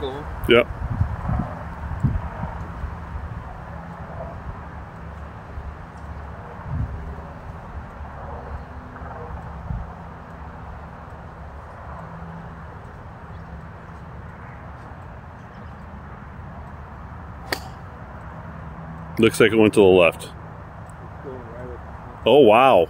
school. Yep. Looks like it went to the left. Oh, wow.